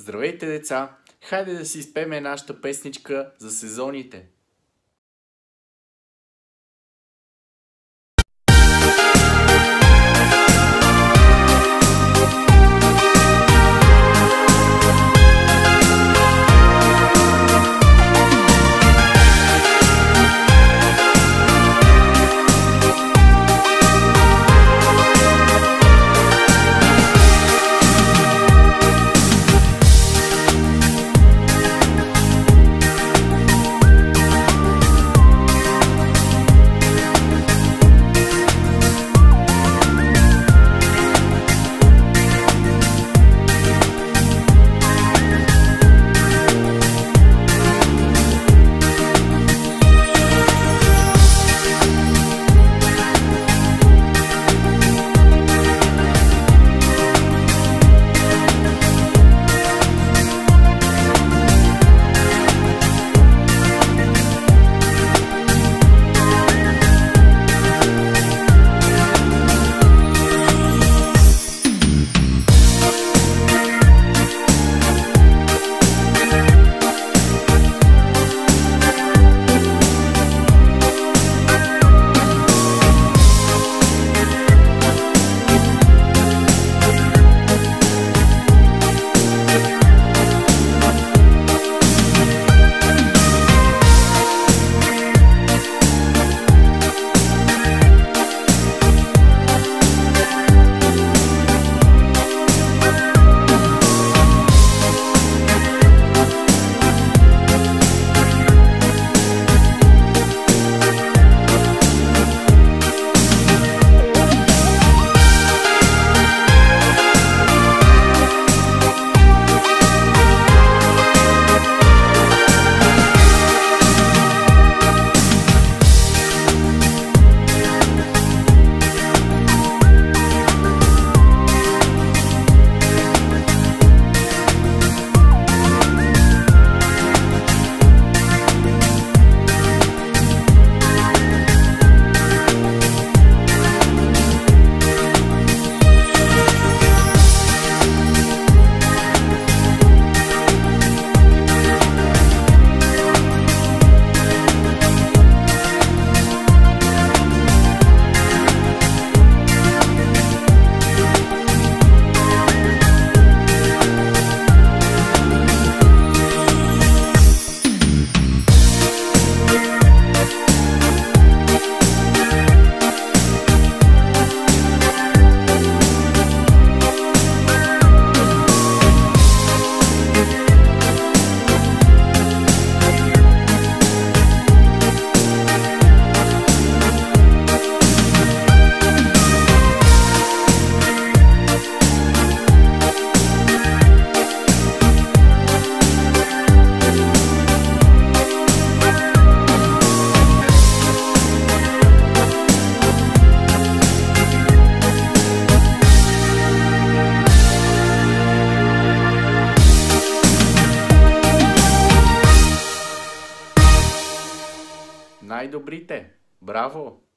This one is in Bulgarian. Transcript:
Здравейте, деца! Хайде да си изпеме нашата песничка за сезоните. Naido Brité. Bravo!